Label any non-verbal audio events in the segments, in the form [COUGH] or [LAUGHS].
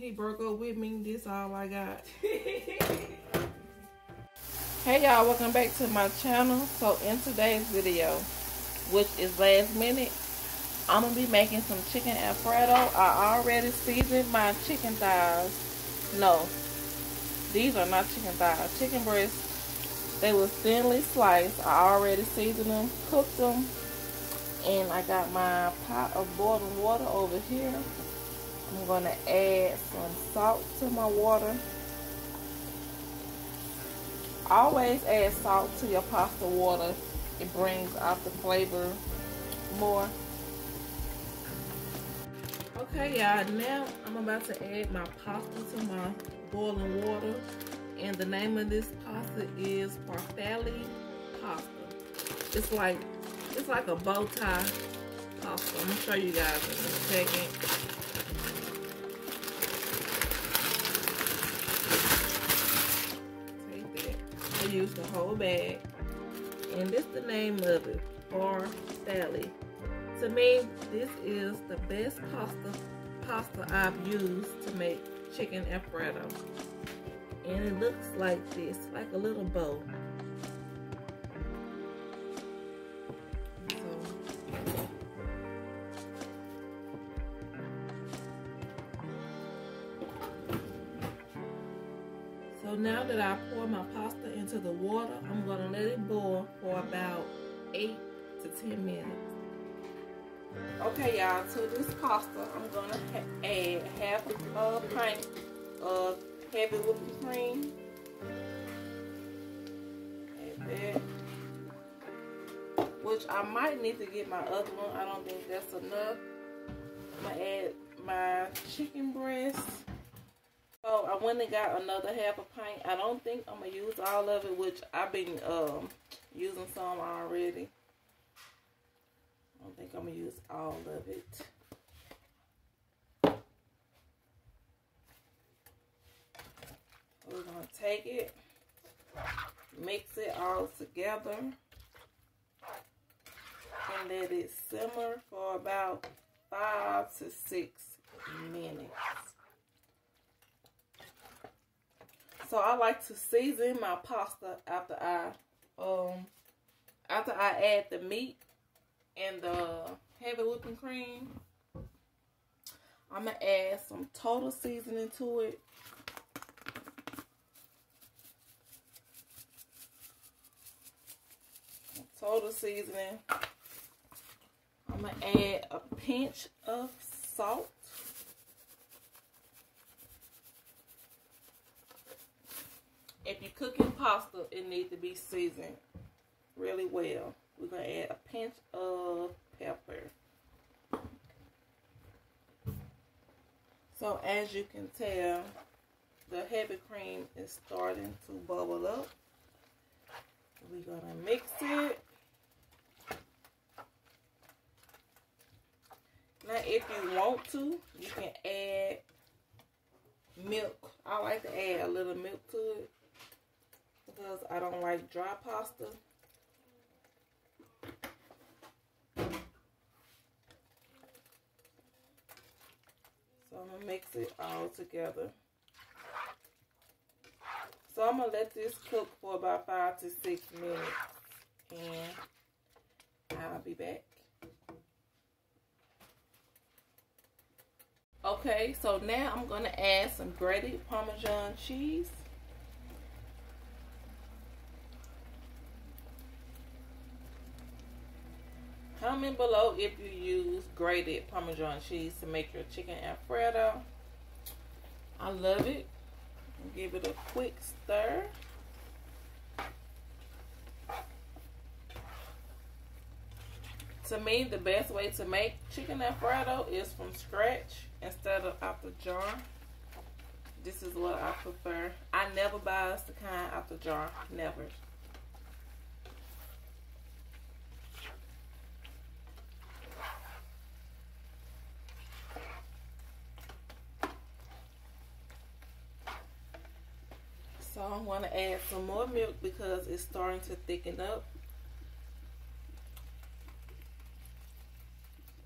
he broke up with me. This all I got. [LAUGHS] hey y'all, welcome back to my channel. So in today's video, which is last minute, I'm gonna be making some chicken alfredo. I already seasoned my chicken thighs. No, these are not chicken thighs. Chicken breasts. They were thinly sliced. I already seasoned them, cooked them, and I got my pot of boiling water over here. I'm going to add some salt to my water. Always add salt to your pasta water. It brings out the flavor more. Okay, y'all. Now I'm about to add my pasta to my boiling water. And the name of this pasta is Farfalle pasta. It's like it's like a bow tie pasta. I'm gonna show you guys in a second. Use the whole bag. And this the name of it, Farfalle. To me, this is the best pasta pasta I've used to make chicken alfredo. And it looks like this, like a little bow. Into the water, I'm gonna let it boil for about eight to 10 minutes. Okay, y'all, to this pasta, I'm gonna ha add half a pint of uh, uh, heavy whipping cream. Add that. Which I might need to get my other one. I don't think that's enough. I'm gonna add my chicken breast. So I went and got another half a pint. I don't think I'm gonna use all of it, which I've been um, using some already. I don't think I'm gonna use all of it. We're gonna take it, mix it all together, and let it simmer for about five to six minutes. So I like to season my pasta after I um after I add the meat and the heavy whipping cream. I'm gonna add some total seasoning to it. Total seasoning. I'm gonna add a pinch of salt. If you're cooking pasta, it needs to be seasoned really well. We're going to add a pinch of pepper. So as you can tell, the heavy cream is starting to bubble up. We're going to mix it. Now, if you want to, you can add milk. I like to add a little milk to it because I don't like dry pasta. So I'm going to mix it all together. So I'm going to let this cook for about five to six minutes. And I'll be back. Okay, so now I'm going to add some grated Parmesan cheese. Comment below if you use grated Parmesan cheese to make your chicken Alfredo. I love it. Give it a quick stir. To me, the best way to make chicken Alfredo is from scratch instead of out the jar. This is what I prefer. I never buy the kind out the jar. Never. So I want to add some more milk because it's starting to thicken up.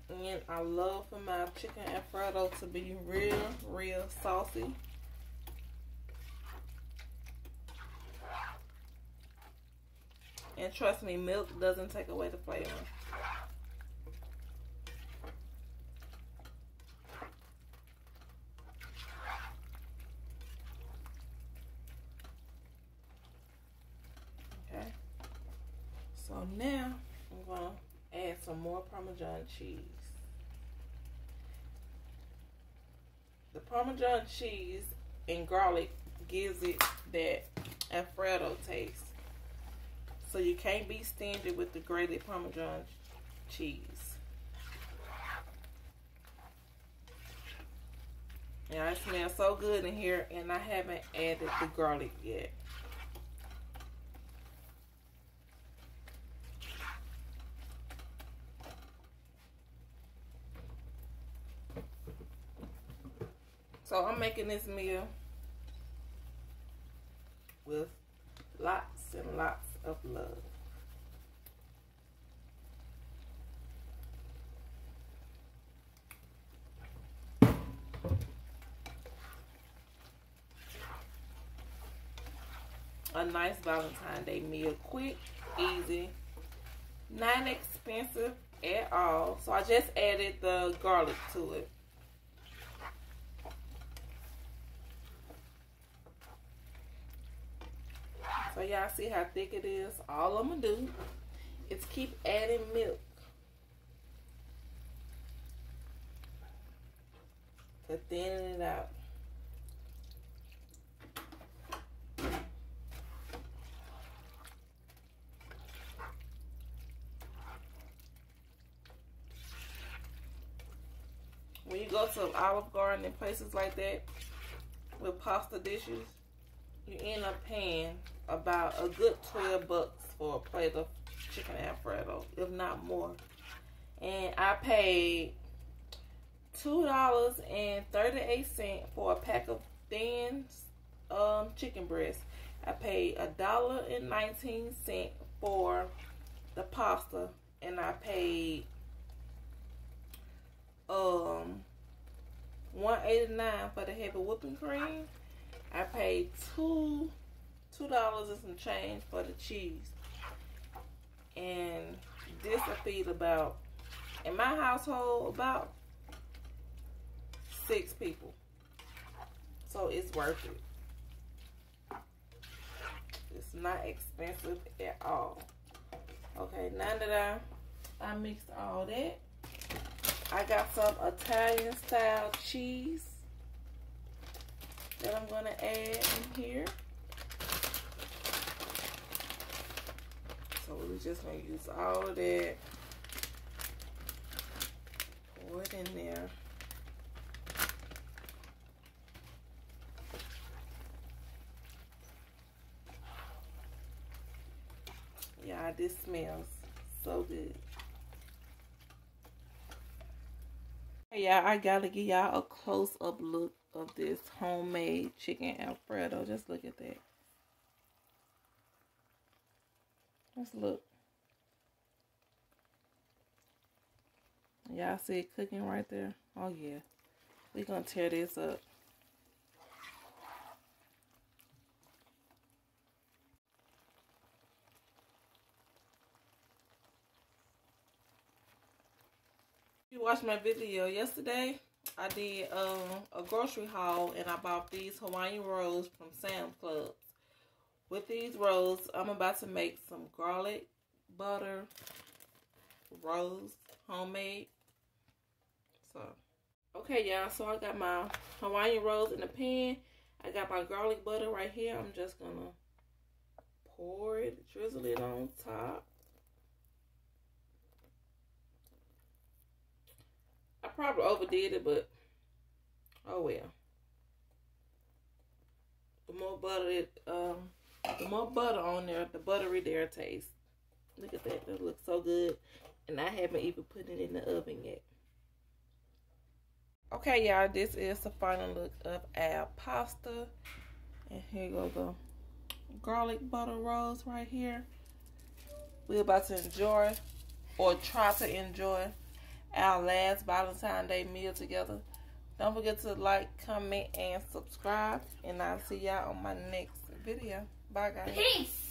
And I love for my chicken Alfredo to be real, real saucy. And trust me, milk doesn't take away the flavor. Okay. So now I'm going to add some more Parmesan cheese. The Parmesan cheese and garlic gives it that Alfredo taste. So you can't be stingy with the grated Parmesan cheese. Yeah, it smells so good in here and I haven't added the garlic yet. I'm making this meal with lots and lots of love. A nice Valentine Day meal. Quick, easy, not expensive at all. So I just added the garlic to it. So y'all see how thick it is? All I'm going to do is keep adding milk. To thin it out. When you go to Olive Garden and places like that with pasta dishes, you end up paying about a good 12 bucks for a plate of chicken alfredo, if not more. And I paid $2.38 for a pack of thin um, chicken breast. I paid a dollar and nineteen cent for the pasta, and I paid um one eighty nine for the heavy whipping cream. I paid two two dollars and some change for the cheese. And this I feed about in my household about six people. So it's worth it. It's not expensive at all. Okay, now that I I mixed all that, I got some Italian style cheese that I'm gonna add in here. So we're just gonna use all of that. Pour it in there. Yeah, this smells so good. Yeah, I gotta give y'all a close-up look of this homemade chicken alfredo. Just look at that. Let's look. Y'all see it cooking right there? Oh, yeah. we going to tear this up. you watched my video yesterday, I did um, a grocery haul and I bought these Hawaiian rolls from Sam's Club. With these rolls, I'm about to make some garlic butter rolls, homemade. So, okay, y'all. So, I got my Hawaiian rolls in the pan. I got my garlic butter right here. I'm just to pour it, drizzle it on top. I probably overdid it, but oh well. The more butter it, um, the more butter on there, the buttery there taste. Look at that. That looks so good. And I haven't even put it in the oven yet. Okay, y'all. This is the final look of our pasta. And here go the garlic butter rolls right here. We're about to enjoy or try to enjoy our last Valentine's Day meal together. Don't forget to like, comment, and subscribe. And I'll see y'all on my next video. Bye, guys. Peace.